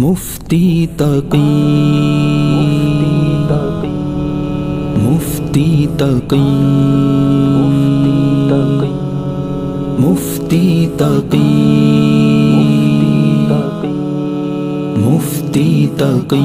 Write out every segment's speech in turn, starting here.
मुफ्ती तकी। मुफ्ती तकी। मुफ्ती तकी। मुफ्ती तकी।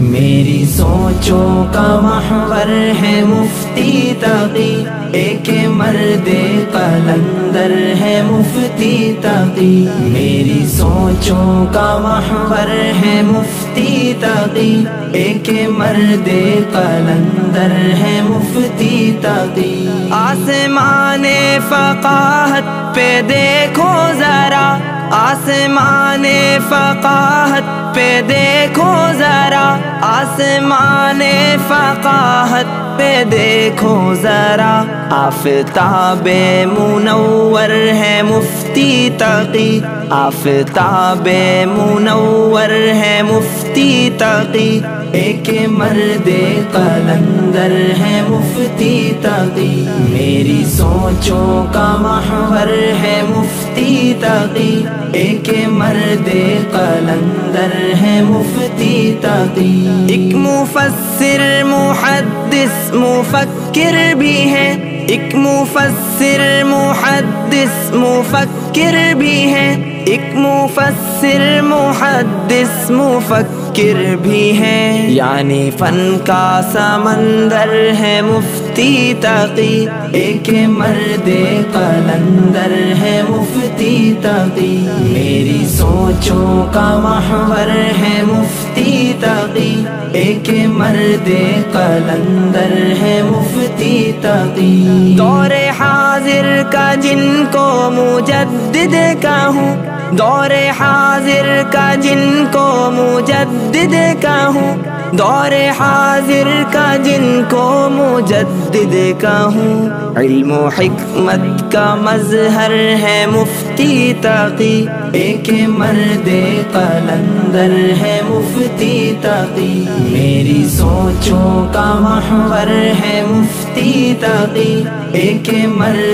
मेरी सोचों का महवर है मुफ्ती तकी। एक मर्द कलंदर है मुफ्ती तकी। मेरी सोचों का महवर है मुफ्ती तकी। एक मर्द कलंदर है मुफ्ती तकी। आसमान फकाहत पे देखो जरा। आसमान फकाहत पे देखो जरा। आसमान फकाहत पे देखो जरा। आफताब मुनवर है मुफ्ती तकी। आफताब मुनवर है मुफ्ती तकी। एक मर्द कलंदर है मुफ्ती तकी। मेरी सोचों का महवर है मुफ्ती तकी। एक मर्द कलंदर है मुफ्ती तकी। एक मुफसर मुहद्दिस मुफक्र भी है। एक मुफसर मुहद्दिस मुफक्र भी है। एक मुफसर मुहद्दिस मुफक्र भी है। यानी फन का समंदर है मुफ्ती तकी। एक मर्द कलंदर है मुफ्ती तकी। मेरी सोचों का महवर है मुफ्ती तकी। एक मर्द कलंदर है मुफ्ती तकी। दौर हाजिर का जिनको मुजद्दिद कहूँ। दौर हाजिर का जिनको मुजद्दिद कहूँ। दौर हाजिर का जिनको मुजद्दिद कहूँ। इल्म हिकमत का मजहर है मुफ्ती तकी। एक मर्द कलंदर है मुफ्ती तकी। मेरी सोचों का महवर है मुफ्ती तकी। एक मर्द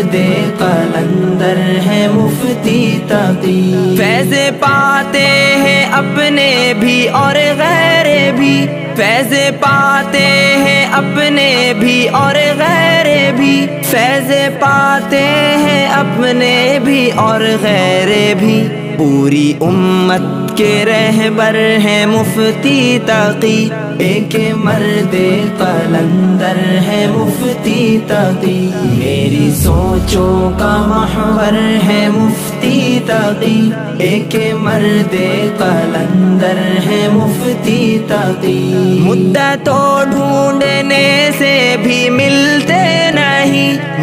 कलंदर है मुफ्ती तकी फैज पाते हैं अपने भी और गैर भी। फैज पाते हैं अपने भी और गैर भी। फैज पाते हैं अपने भी और गैर भी। पूरी उम्मत के रहबर है मुफ्ती तकी। एक मर्द कलंदर है मुफ्ती तकी। मेरी सोचों का महवर है मुफ्ती तकी। एक मर्द कलंदर है मुफ्ती तकी। मुद्दा तो ढूँढने से भी नहीं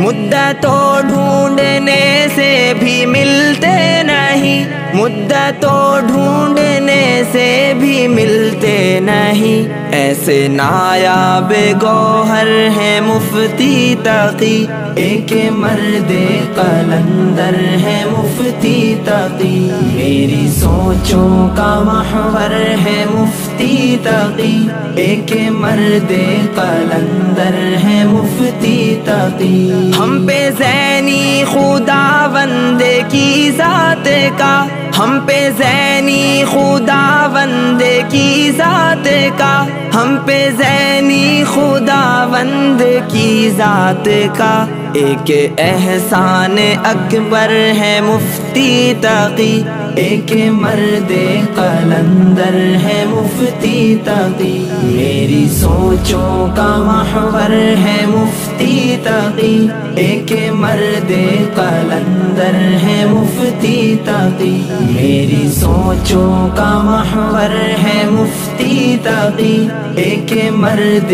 मुद्दा तो ढूँढने से भी मिलते नहीं। मुद्दा तो ढूँढने से भी मिलते नहीं। ऐसे नायाब गौहर है मुफ्ती तकी। एक मर्द कलंदर है मुफ्ती तकी। मेरी सोचों का महवर है मुफ्ती तकी। एक मर्द कलंदर है मुफ्ती तकी हम पे जैनी खुदा वंदे की जात का। हम पे जैनी खुदा वंदे की जात का। हम पे जैनी खुदा बंद की जात का। एक एहसान अकबर है मुफ्ती तकी। एक मर्द कलंदर है मुफ्ती तकी। मेरी सोचों का महवर है मुफ्ती तकी। एक मर्द कलंदर है मुफ्ती तकी। मेरी सोचों का महवर है मुफ्ती तकी। एक मर्द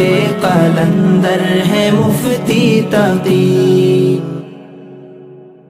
कलंदर है मुफ्ती तकी। You.